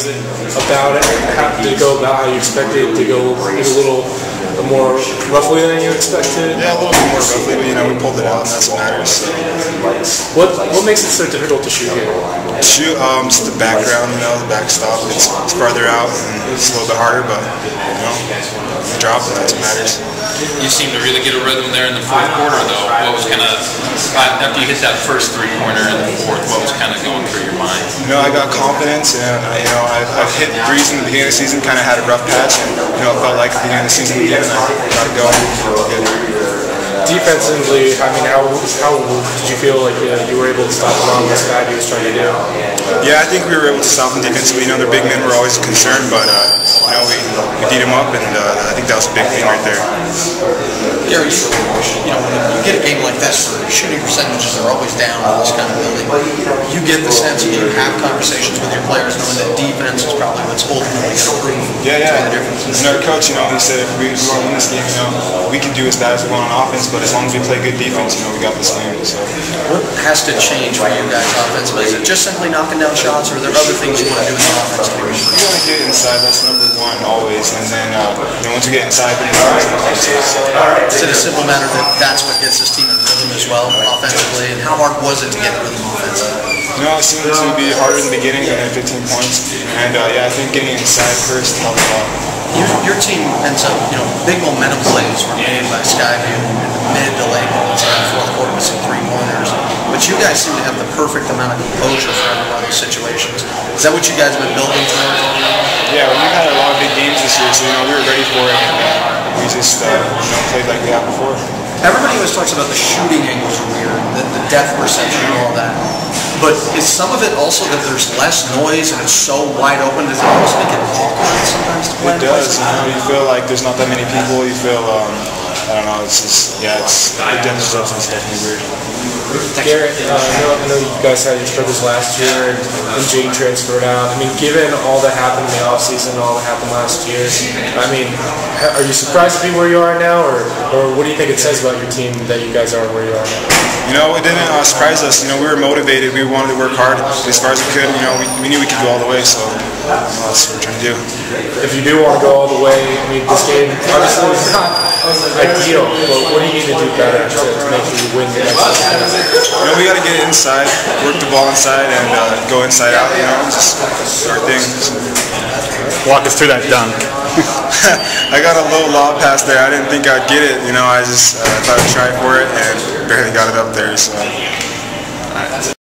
Was it about it? How did it go about how you expected it to go? Maybe a little more roughly than you expected. Yeah, a little bit more roughly, but you know we pulled it out, and that's what matters. So. What what makes it so difficult to shoot here? Shoot, um, just the background, you know, the backstop. It's, it's farther out, and it's a little bit harder, but you know, drop it. That's what matters. You seem to really get a rhythm there in the fourth quarter, though. What was kind of after you hit that first three pointer in the fourth? What was kind of going through your mind? You know, I got confidence, and uh, you know, I, I've hit threes in the beginning of the season. Kind of had a rough patch, and you know, it felt like at the beginning of the season again. I got to go. Defensively, I mean, how how did you feel like uh, you were able to stop Ron this guy he was trying to do? Yeah, I think we were able to stop him defensively. You know, their big men were always concerned, but uh, you know, we, we beat him up, and uh, I think that was a big thing right there. Gary, you, you know, when you get a game like this, the shooting percentages are always down in this kind of building. You get the sense that you have conversations with your players knowing that defense is probably what's ultimately going to prove yeah, yeah. And our coach, you know, he said if we, we want to win this game, you know, we can do as bad as we want on offense, but as long as we play good defense, you know, we got this game. So. What has to change for you guys offensively? Is it just simply knocking down shots, or are there other things you want to do in the offense? We want to get inside. That's number one always. And then, uh, you know, once we get inside, then it's Is it a simple matter that that's what gets this team in rhythm as well, offensively? And how hard was it to get the rhythm offensively? You know, it seemed to be harder in the beginning than 15 points. And uh, yeah, I think getting inside first helped a lot. Your, your team ends up, you know, big momentum plays were made by Sky View in the mid to late moments in the fourth quarter with some three pointers. But you guys seem to have the perfect amount of composure for every one of those situations. Is that what you guys have been building toward? Yeah, well, we've had a lot of big games this year, so you know we were ready for it. And, uh, we just uh, you know played like we have before. Everybody always talks about the shooting angles are weird, the, the depth perception and all that. But is some of it also that there's less noise and it's so wide open? Does it almost make it awkward sometimes to play? It does. You know, you feel like there's not that many people. You feel, um, I don't know. It's just, yeah, it's the depth perception is definitely weird. Garrett, uh, I, know, I know you guys had your struggles last year and, and Jane transferred out. I mean, given all that happened in the offseason, all that happened last year, I mean, are you surprised to be where you are now, or, or what do you think it says about your team that you guys are where you are now? You know, it didn't uh, surprise us. You know, we were motivated. We wanted to work hard as far as we could. You know, we, we knew we could go all the way, so that's what we're trying to do. If you do want to go all the way, I mean, this game obviously is not ideal, but what do you need to do better to, to make sure you win the next game? You know, we got to get inside, work the ball inside, and uh, go inside out. You know, just our thing. Walk us through that dunk. I got a low lob pass there. I didn't think I'd get it. You know, I just uh, thought I'd try for it and barely got it up there. So.